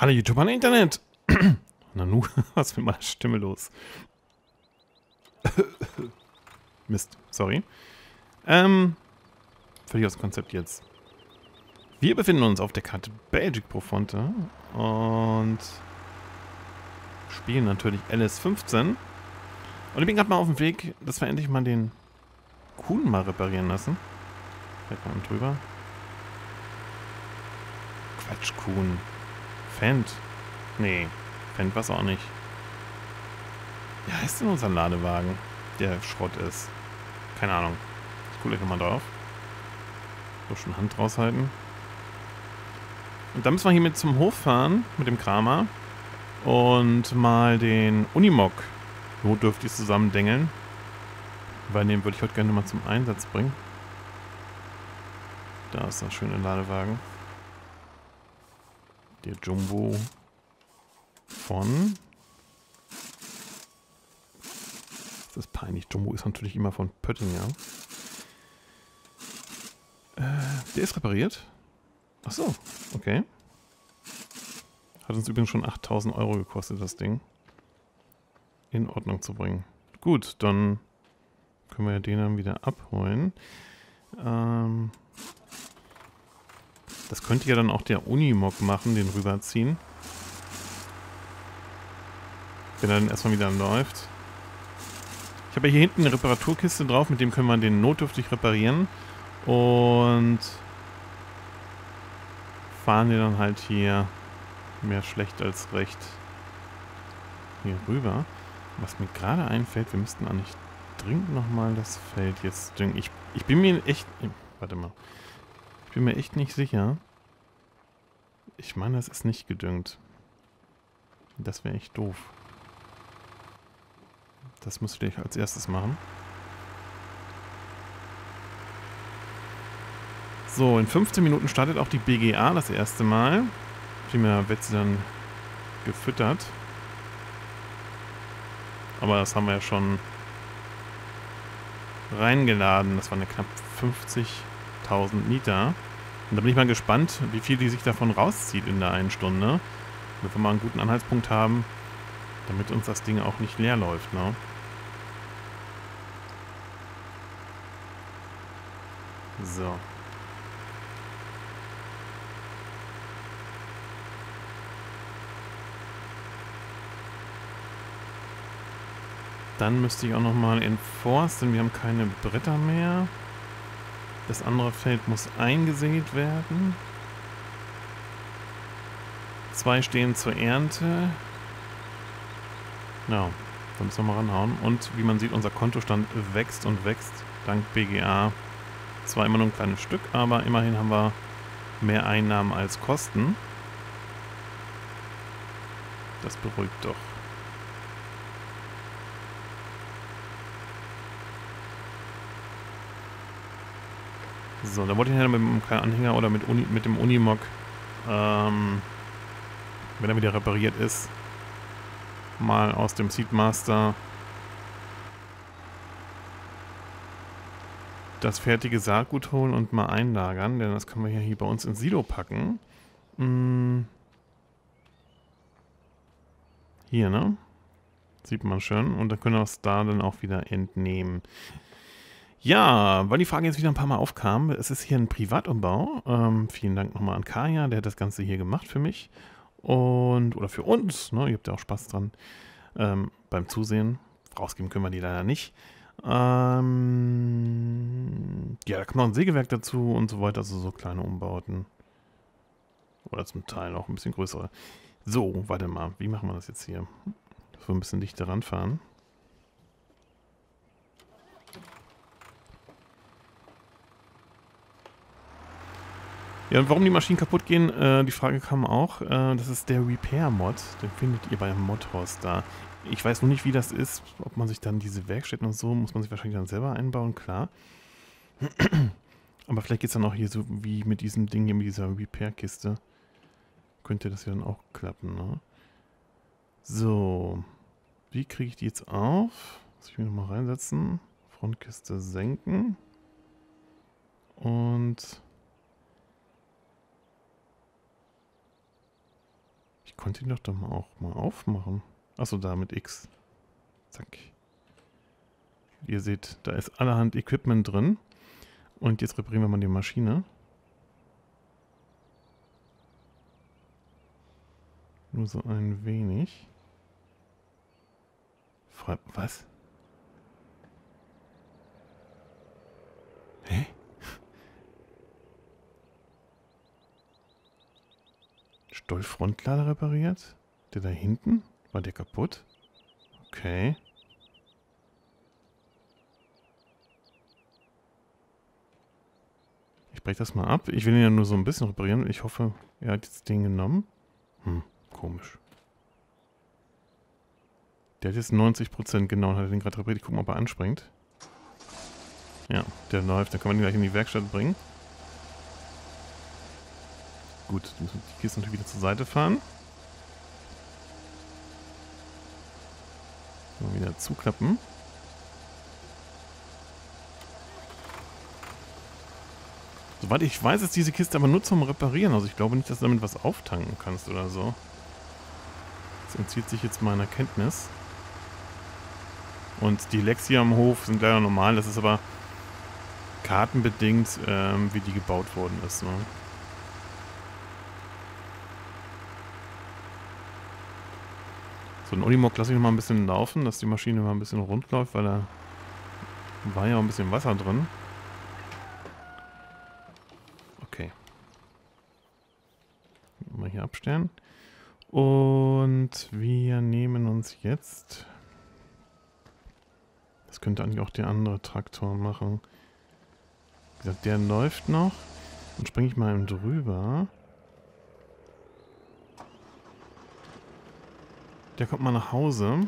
Hallo YouTuber im Internet. Nanu, was ist mit meiner Stimme los? Mist, sorry. Ähm, völlig aus dem Konzept jetzt. Wir befinden uns auf der Karte Belgic Profonte und spielen natürlich LS15. Und ich bin gerade mal auf dem Weg, dass wir endlich mal den Kuhn mal reparieren lassen. Fällt mal drüber. Quatsch, Kuhn. Fendt. Nee, Fendt was auch nicht. Wie heißt denn unser Ladewagen, der Schrott ist? Keine Ahnung. Ich gucke gleich nochmal drauf. So, schon Hand raushalten. Und dann müssen wir hier mit zum Hof fahren, mit dem Kramer. Und mal den Unimog notdürftig zusammendengeln. Weil den würde ich heute gerne mal zum Einsatz bringen. Da ist der schöne Ladewagen. Der Jumbo von... Das ist peinlich. Jumbo ist natürlich immer von Pöttinger. Äh, der ist repariert. Ach so, okay. Hat uns übrigens schon 8000 Euro gekostet, das Ding. In Ordnung zu bringen. Gut, dann können wir den dann wieder abholen. Ähm, das könnte ja dann auch der Unimog machen, den rüberziehen. Wenn er dann erstmal wieder läuft. Ich habe ja hier hinten eine Reparaturkiste drauf, mit dem können wir den notdürftig reparieren. Und fahren wir dann halt hier mehr schlecht als recht hier rüber. Was mir gerade einfällt, wir müssten eigentlich dringend nochmal das Feld jetzt düngen. Ich, ich bin mir echt... Warte mal. Ich bin mir echt nicht sicher. Ich meine, das ist nicht gedüngt. Das wäre echt doof. Das müsste ich als erstes machen. So, in 15 Minuten startet auch die BGA das erste Mal. Primär wird sie dann gefüttert. Aber das haben wir ja schon reingeladen. Das waren ja knapp 50.000 Liter. Und da bin ich mal gespannt, wie viel die sich davon rauszieht in der einen Stunde. Damit wir mal einen guten Anhaltspunkt haben, damit uns das Ding auch nicht leer läuft, ne? So. Dann müsste ich auch nochmal in Forst, denn wir haben keine Bretter mehr. Das andere Feld muss eingesät werden. Zwei stehen zur Ernte. Ja, da müssen wir mal ranhauen. Und wie man sieht, unser Kontostand wächst und wächst. Dank BGA. Zwar immer nur ein kleines Stück, aber immerhin haben wir mehr Einnahmen als Kosten. Das beruhigt doch. So, da wollte ich ja mit dem Anhänger oder mit, Uni, mit dem Unimog, ähm, wenn er wieder repariert ist, mal aus dem Seedmaster das fertige Saatgut holen und mal einlagern, denn das können wir ja hier bei uns ins Silo packen. Hm. Hier, ne? Sieht man schön. Und dann können wir es da dann auch wieder entnehmen. Ja, weil die Frage jetzt wieder ein paar Mal aufkam, es ist hier ein Privatumbau. Ähm, vielen Dank nochmal an Kaya, der hat das Ganze hier gemacht für mich. Und, oder für uns, ne? ihr habt ja auch Spaß dran ähm, beim Zusehen. Rausgeben können wir die leider nicht. Ähm, ja, da kommt noch ein Sägewerk dazu und so weiter, also so kleine Umbauten. Oder zum Teil auch ein bisschen größere. So, warte mal, wie machen wir das jetzt hier? Dass wir ein bisschen dichter ranfahren. Ja, und warum die Maschinen kaputt gehen, äh, die Frage kam auch. Äh, das ist der Repair-Mod. Den findet ihr beim Modhaus da. Ich weiß nur nicht, wie das ist. Ob man sich dann diese Werkstätten und so, muss man sich wahrscheinlich dann selber einbauen, klar. Aber vielleicht geht es dann auch hier so wie mit diesem Ding hier, mit dieser Repair-Kiste. Könnte das ja dann auch klappen, ne? So. Wie kriege ich die jetzt auf? Muss ich mich nochmal reinsetzen. Frontkiste senken. Und konnte ihn doch mal auch mal aufmachen. Achso, da mit X. Zack. Ihr seht, da ist allerhand Equipment drin. Und jetzt reparieren wir mal die Maschine. Nur so ein wenig. Was? Hä? Stollfrontlader repariert? Der da hinten? War der kaputt? Okay. Ich breche das mal ab. Ich will ihn ja nur so ein bisschen reparieren. Ich hoffe, er hat jetzt den genommen. Hm, komisch. Der hat jetzt 90% genau und hat den gerade repariert. Ich gucke mal, ob er anspringt. Ja, der läuft. Dann kann man ihn gleich in die Werkstatt bringen. Gut, die Kiste natürlich wieder zur Seite fahren. So, wieder zuklappen. Soweit ich weiß, ist diese Kiste aber nur zum Reparieren. Also ich glaube nicht, dass du damit was auftanken kannst oder so. Das entzieht sich jetzt meiner Kenntnis. Und die Lecks hier am Hof sind leider normal. Das ist aber kartenbedingt, ähm, wie die gebaut worden ist. Ne? So, den Unimog lasse ich noch mal ein bisschen laufen, dass die Maschine mal ein bisschen rund läuft, weil da war ja auch ein bisschen Wasser drin. Okay. Mal hier abstellen. Und wir nehmen uns jetzt... Das könnte eigentlich auch der andere Traktor machen. Wie gesagt, der läuft noch. Dann springe ich mal drüber. Der kommt mal nach Hause.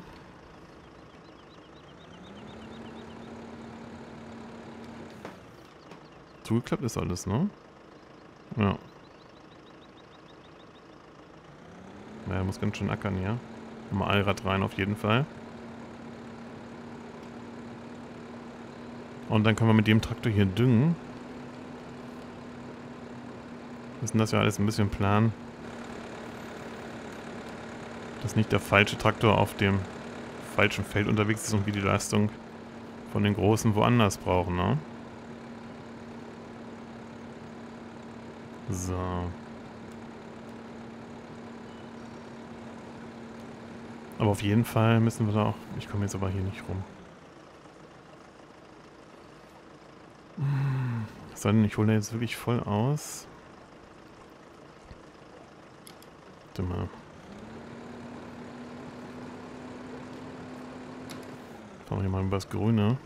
Zugeklappt ist alles, ne? Ja. Ja, muss ganz schön ackern hier. Mal Allrad rein auf jeden Fall. Und dann können wir mit dem Traktor hier düngen. Müssen das ja alles ein bisschen planen dass nicht der falsche Traktor auf dem falschen Feld unterwegs ist und wir die Leistung von den Großen woanders brauchen, ne? So. Aber auf jeden Fall müssen wir da auch... Ich komme jetzt aber hier nicht rum. Denn, ich hole da jetzt wirklich voll aus. Warte mal. Fahren wir mal über das Grüne.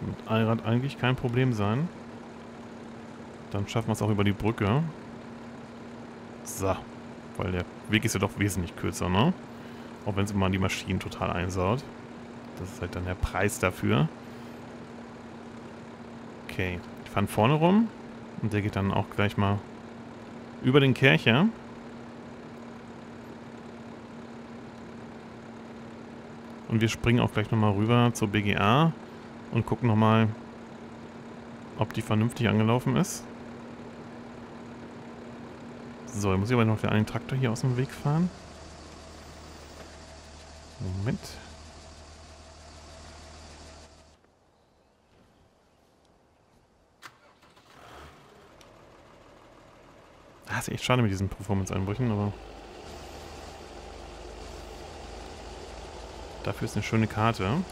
Mit Allrad eigentlich kein Problem sein. Dann schaffen wir es auch über die Brücke. So. Weil der Weg ist ja doch wesentlich kürzer, ne? Auch wenn es immer die Maschinen total einsaut. Das ist halt dann der Preis dafür. Okay. Ich fahren vorne rum. Und der geht dann auch gleich mal über den Kercher. Und wir springen auch gleich nochmal rüber zur BGA und gucken nochmal, ob die vernünftig angelaufen ist. So, jetzt muss ich aber noch einen Traktor hier aus dem Weg fahren. Moment. Das ah, ist echt schade mit diesen Performance-Einbrüchen, aber... Dafür ist eine schöne Karte.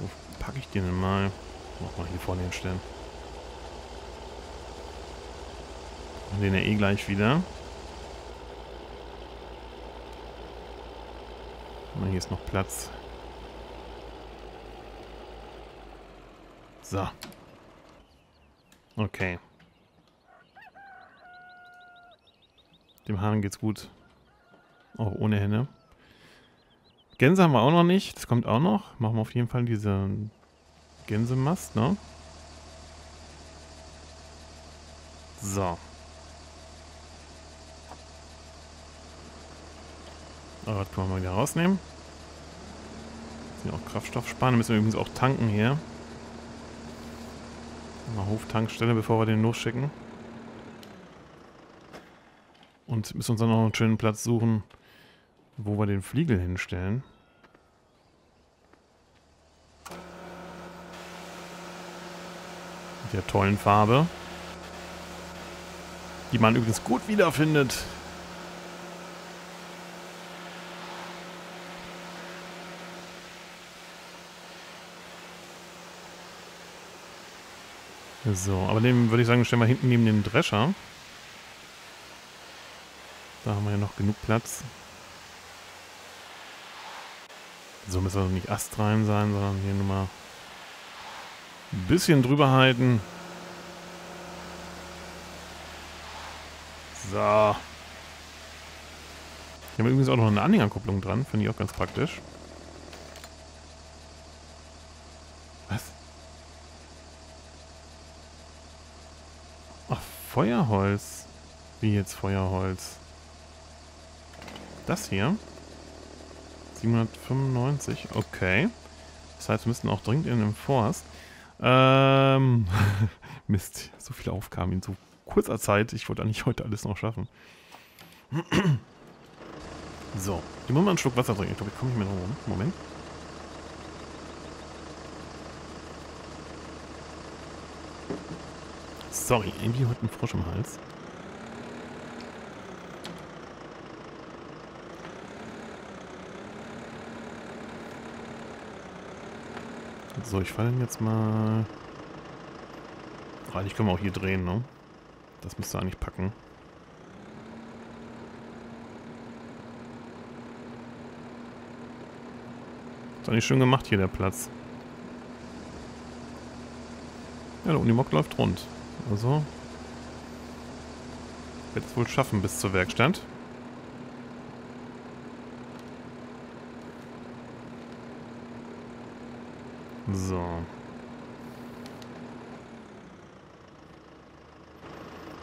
Wo packe ich die denn mal? Mach mal hier vorne hinstellen. Und den ja eh gleich wieder. Und hier ist noch Platz. So. Okay. Dem Hahn geht's gut. Auch ohne Henne. Gänse haben wir auch noch nicht. Das kommt auch noch. Machen wir auf jeden Fall diese Gänsemast, ne? So. Aber das können wir mal wieder rausnehmen. Sind auch Kraftstoff sparen. Müssen wir übrigens auch tanken hier. Mal Hoftankstelle, bevor wir den losschicken. Und müssen uns dann noch einen schönen Platz suchen, wo wir den Fliegel hinstellen. Der tollen Farbe. Die man übrigens gut wiederfindet. So, aber den würde ich sagen, stellen wir hinten neben dem Drescher. Da haben wir ja noch genug Platz. So müssen wir nicht astrein sein, sondern hier nur mal ein bisschen drüber halten. So. Hier haben wir übrigens auch noch eine Anhängerkupplung dran. Finde ich auch ganz praktisch. Was? Ach, Feuerholz. Wie jetzt Feuerholz? Das hier? 795, okay. Das heißt, wir müssten auch dringend in den Forst. Ähm, Mist, so viele Aufgaben in so kurzer Zeit. Ich wollte eigentlich heute alles noch schaffen. so, ich muss mal einen Schluck Wasser trinken. Ich glaube, ich komme nicht mehr rum. Moment. Sorry, irgendwie heute ein Frosch im Hals. So, ich falle jetzt mal... Eigentlich können wir auch hier drehen, ne? Das müsste eigentlich packen. Ist eigentlich schön gemacht hier, der Platz. Ja, der Unimog läuft rund. Also... Wird es wohl schaffen bis zur Werkstatt. So.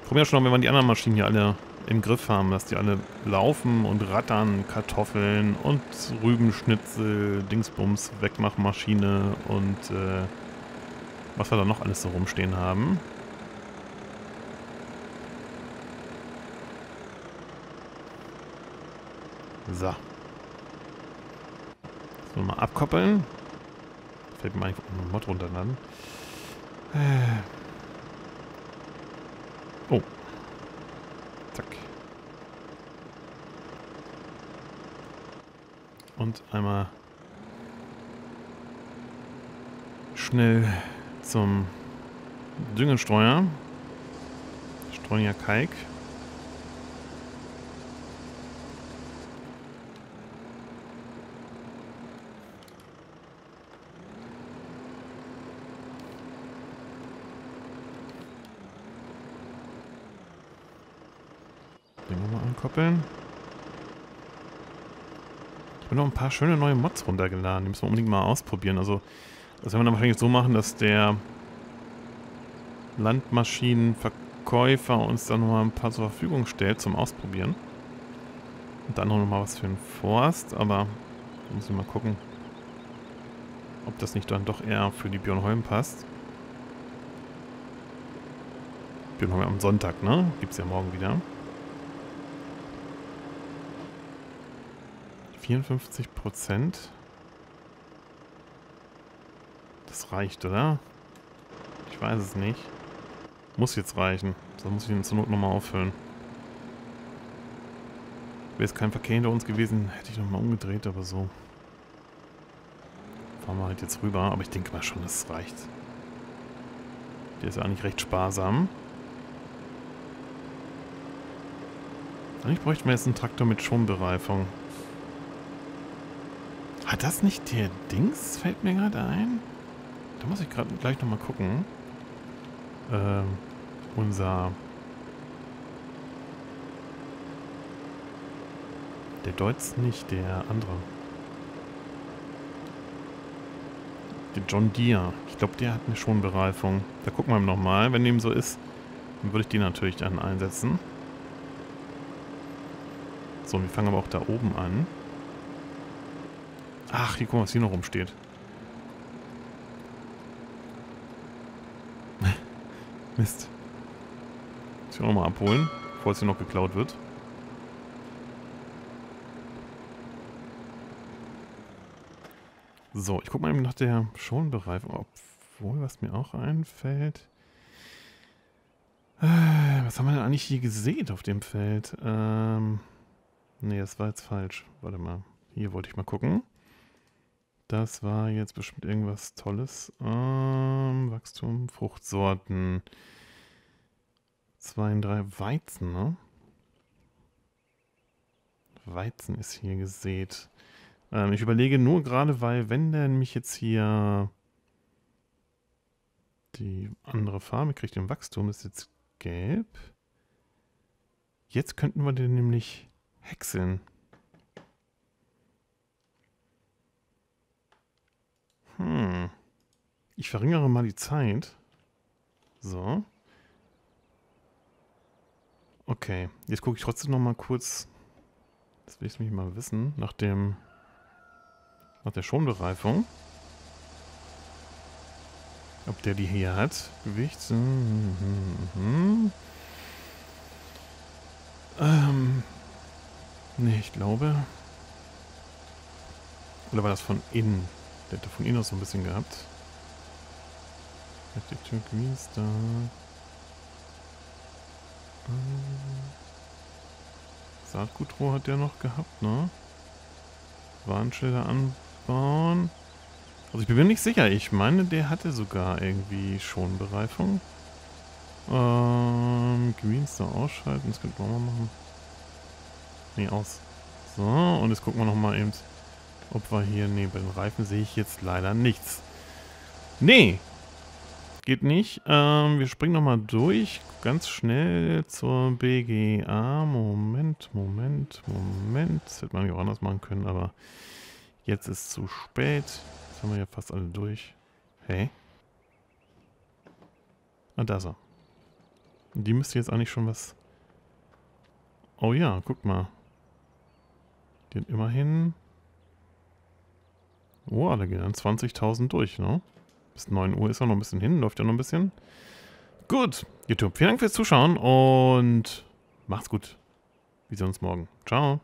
Probieren wir schon, wenn wir die anderen Maschinen hier alle im Griff haben, dass die alle laufen und rattern, Kartoffeln und Rübenschnitzel, Dingsbums, Wegmachmaschine und äh, was wir da noch alles so rumstehen haben. So. So, mal abkoppeln. Fällt mir einfach einen Mod runterladen. Äh. Oh. Zack. Und einmal schnell zum Düngestreuer. Streuen ja Kalk. koppeln. Ich habe noch ein paar schöne neue Mods runtergeladen. Die müssen wir unbedingt mal ausprobieren. Also, das werden wir dann wahrscheinlich so machen, dass der Landmaschinenverkäufer uns dann nochmal ein paar zur Verfügung stellt zum Ausprobieren. Und dann noch mal was für den Forst, aber da muss mal gucken, ob das nicht dann doch eher für die Björnholm passt. Björnholm am Sonntag, ne? Gibt's ja morgen wieder. 54 Prozent. Das reicht, oder? Ich weiß es nicht. Muss jetzt reichen. Da muss ich ihn zur Not nochmal auffüllen. Wäre es kein Verkehr hinter uns gewesen, hätte ich nochmal umgedreht, aber so. Fahren wir halt jetzt rüber, aber ich denke mal schon, das reicht. Der ist ja eigentlich recht sparsam. Eigentlich bräuchten wir jetzt einen Traktor mit Schonbereifung. Hat das nicht der Dings? Fällt mir gerade ein. Da muss ich gerade gleich nochmal gucken. Ähm, unser... Der Deutz nicht, der andere. Der John Deere. Ich glaube, der hat eine Schonbereifung. Da gucken wir nochmal. Wenn dem so ist, dann würde ich die natürlich dann einsetzen. So, wir fangen aber auch da oben an. Ach, hier guck mal, was hier noch rumsteht. Mist. Muss ich auch nochmal abholen, bevor es hier noch geklaut wird. So, ich guck mal eben nach der Schonbereifung, obwohl was mir auch einfällt. Äh, was haben wir denn eigentlich hier gesehen auf dem Feld? Ähm, nee, das war jetzt falsch. Warte mal, hier wollte ich mal gucken. Das war jetzt bestimmt irgendwas Tolles. Ähm, Wachstum, Fruchtsorten. 2 und 3 Weizen, ne? Weizen ist hier gesät. Ähm, ich überlege nur gerade, weil wenn der nämlich jetzt hier die andere Farbe kriegt, im Wachstum ist jetzt gelb. Jetzt könnten wir den nämlich häckseln. Hm. Ich verringere mal die Zeit. So. Okay, jetzt gucke ich trotzdem noch mal kurz, das will ich mich mal wissen, nach dem nach der Schonbereifung. Ob der die hier hat. Gewicht. Mhm, mhm. Ähm. Nee, ich glaube. Oder war das von innen? Der hat von innen aus so ein bisschen gehabt. Türkis da. Saatgutrohr hat der noch gehabt, ne? Warnschilder an, aufbauen. Also ich bin mir nicht sicher. Ich meine, der hatte sogar irgendwie schon Bereifung. Ähm, Greens ausschalten. Das könnten wir mal machen. Nee, aus. So, und jetzt gucken wir nochmal eben, ob wir hier... Nee, bei den Reifen sehe ich jetzt leider nichts. Nee, geht nicht. Ähm, wir springen nochmal durch. Ganz schnell zur BGA. Moment, Moment, Moment. Das hätte man ja auch anders machen können, aber... Jetzt ist zu spät. Jetzt haben wir ja fast alle durch. Hä? Ah, da ist er. Die müsste jetzt eigentlich schon was... Oh ja, guck mal. Hat immerhin... Oh, alle gehen dann 20.000 durch, ne? Bis 9 Uhr ist er noch ein bisschen hin, läuft ja noch ein bisschen. Gut, YouTube, vielen Dank fürs Zuschauen und macht's gut. Wir sehen uns morgen. Ciao.